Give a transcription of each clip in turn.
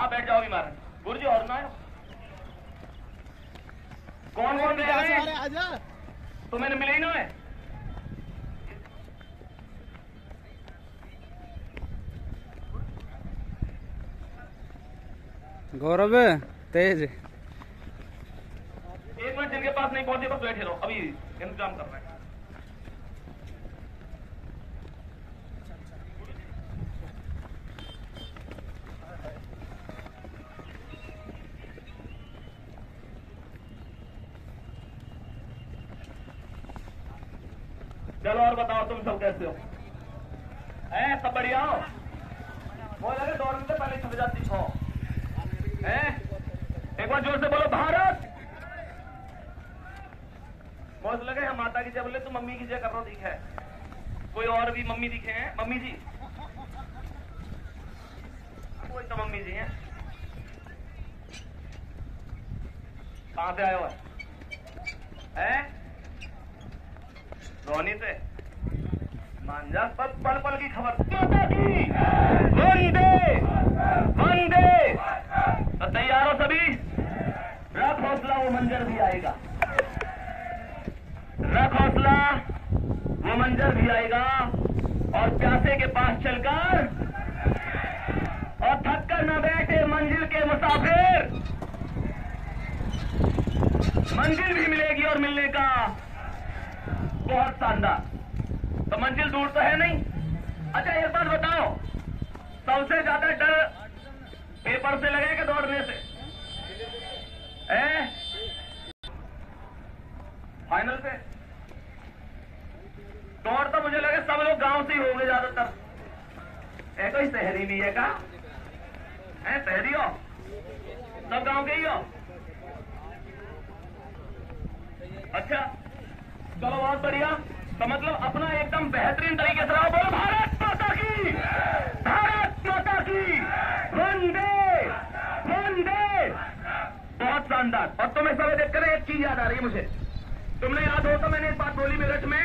हाँ बैठ जाओ अभी महाराज। गुरु जी और ना कौन कौन रह रहे हैं तो मैंने मिले ही ना है। गौरव तेज। एक मिनट जिनके पास नहीं पहुँचे बस बैठे रहो। अभी इंतज़ाम कर रहे हैं। चलो और बताओ, तुम सब कैसे हो? हैं, सब बढ़िया हो? वो लगे दौड़ने से पहले छप जाती छो। एक बार ज़ोर से बोलो, भारत! बहुत लगे हम माता की जय बोले तो मम्मी की जय कर रहा दिख कोई और भी मम्मी दिखे हैं? मम्मी जी? कोई तो मम्मी जी हैं। कहाँ से आए हो? हैं? रोनी से। मांझा पल पल पल की खबर। वंदे वंदे तो तैयार हो सभी। रख हौसला, वो मंजर भी आएगा। रख हौसला, वो मंजर भी आएगा। और प्यासे के पास चलकर और थक कर न बैठे मंजिल के मुसाफिर। मंजिल भी मिलेगी और मिलने का बहुत शानदार। तो मंजिल दूर तो है नहीं। अच्छा एक बात बताओ। सबसे ज़्यादा डर पेपर से लगेगा दौड़ने से? फाइनल पे? दौड़ तो मुझे लगे सब लोग गाँव से ही होंगे ज़्यादातर। है कोई शहरी नहीं है का? है, शहरी हो? सब गाँव के ही हो? अच्छा चलो बहुत बढ़िया। तो मतलब अपना एकदम बेहतरीन तरीके से बोलो, भारत माता की। भारत माता की। वंदे। वंदे। बहुत शानदार। और तुम्हें समय देखकर एक चीज़ याद आ रही है मुझे। तुमने याद हो तो मैंने इस बात बोली मेरठ में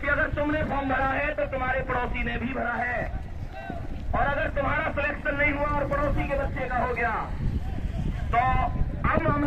कि अगर तुमने फॉर्म भरा है तो तुम्हारे पड़ोसी ने भी भरा है। और अगर तुम्हारा सिलेक्शन नहीं हुआ और पड़ोसी के बच्चे का हो गया तो अब हम